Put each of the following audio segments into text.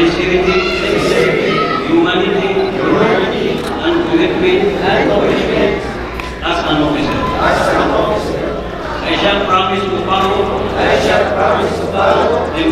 sincerity, sincerity humanity, humanity, and commitment, and commitment as an officer. As an officer. I shall promise to follow. I shall promise to follow the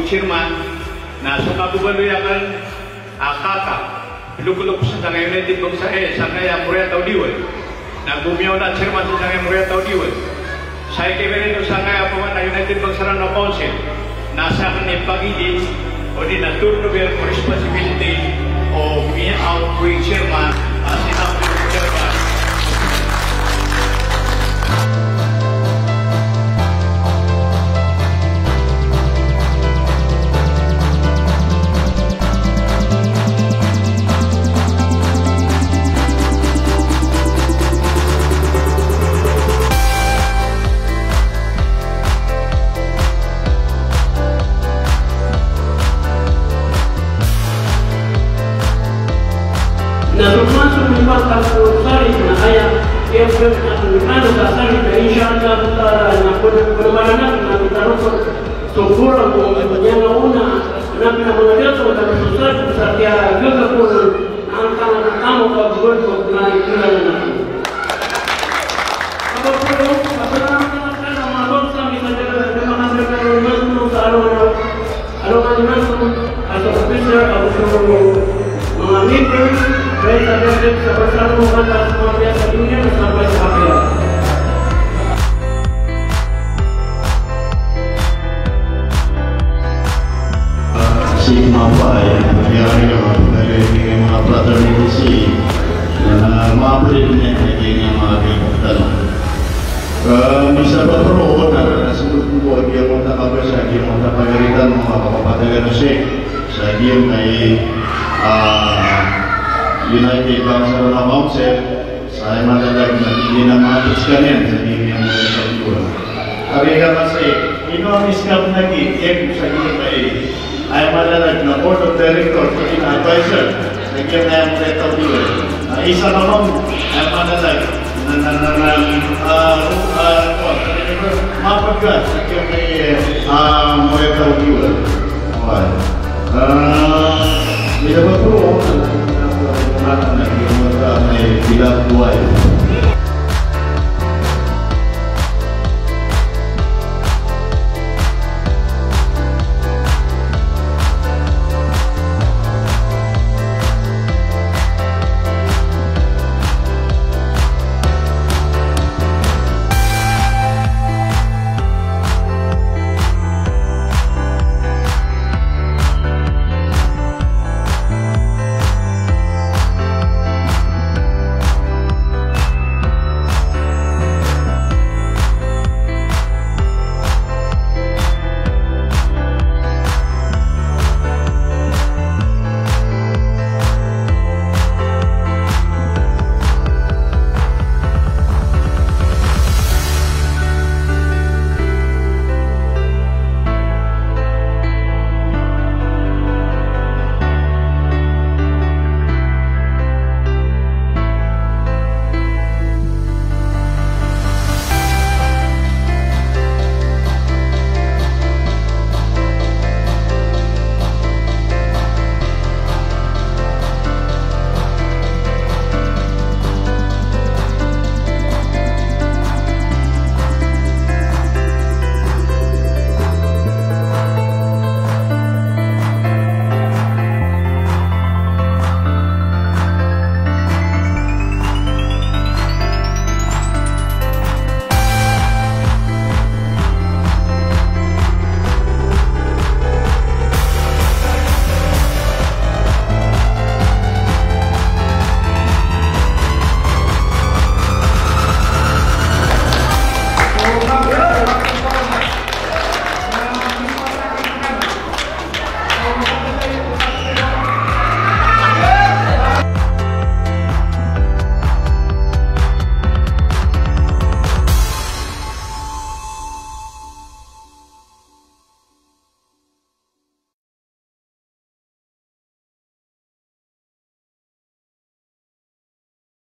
outgoing chairman na sukabubalo yakan akaka. Lukulok sa tangay United Bang sa eh, sa kaya muriya tau diwan. Nagbumiyaw na chairman sa tangay muriya tau diwan. Saya kaya sa kaya paman na United Bang Sarano Council, nasa ni pagiging o di naturno responsibility of me outgoing chairman Tokura kwa mwenye naona na kuna mwanadamu atakayosali Saya madalag na hindi na matos ka niyan sa iyong mga kapatuan. Hari ka kasi, ino ang iskap na kitim sa iyong may ay madalag na board of directors sa iyong advisor sa iyong na yung retao diwa. Uh, isa naman ay na na apagar secretary uh, Moya Kalkiwa. Alright. Uh, bila ba po, natin na yung mga may bilang buhay.